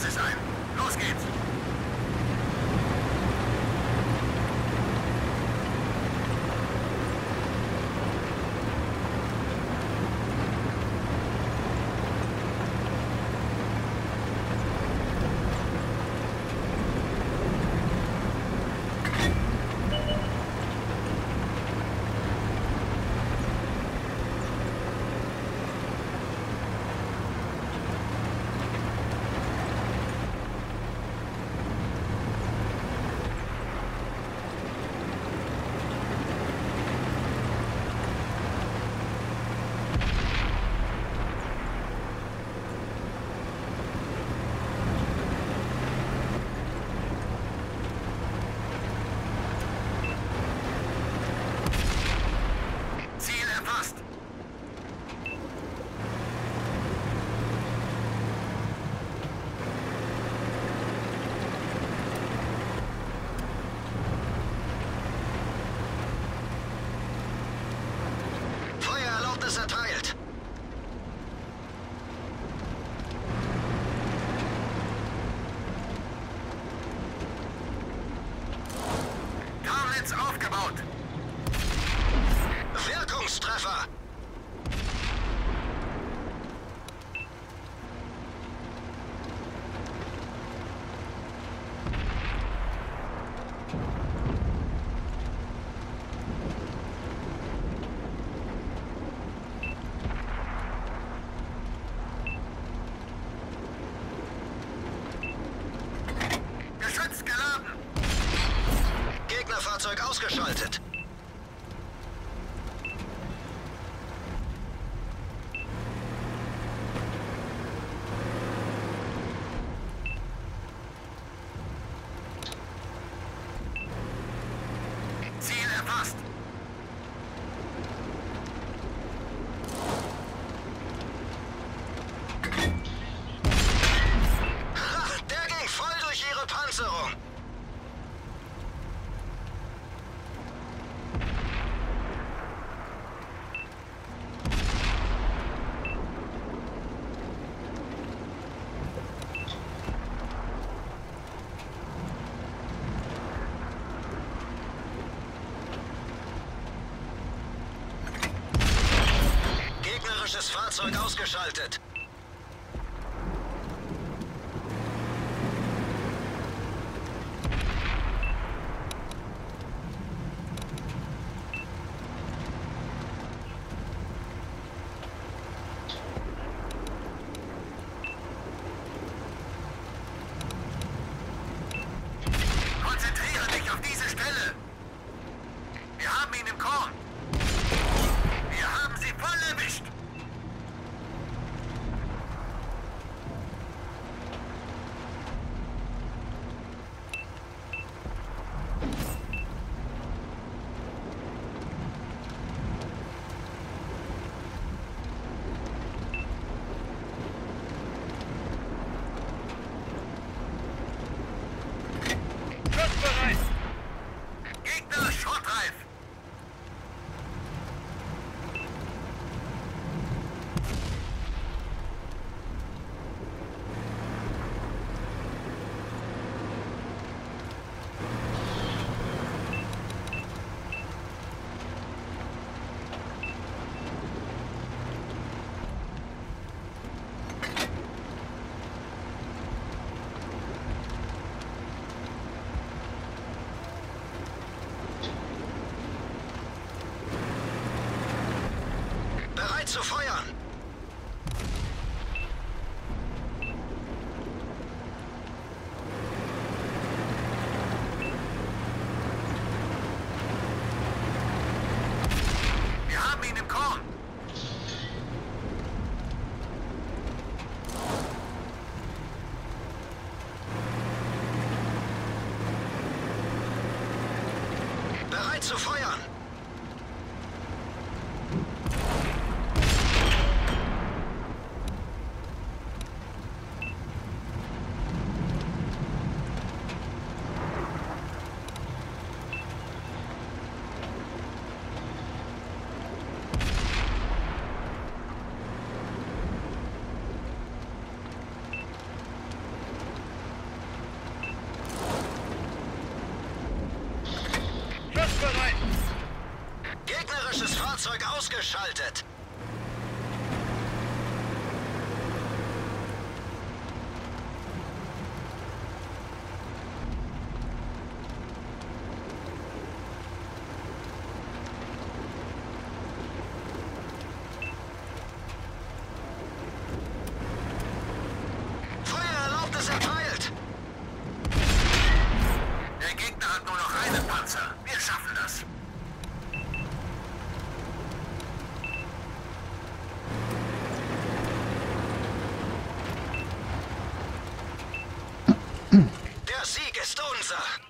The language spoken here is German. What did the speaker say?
Klasse sein. Feuererlaubnis erteilt. Tarnnetz aufgebaut. Ausgeschaltet. Fahrzeug ausgeschaltet. Konzentriere dich auf diese Stelle. Wir haben ihn im Korn. Bereit zu feuern. Wir haben ihn im Korn. Bereit zu feuern. Bereit. Gegnerisches Fahrzeug ausgeschaltet. глаза.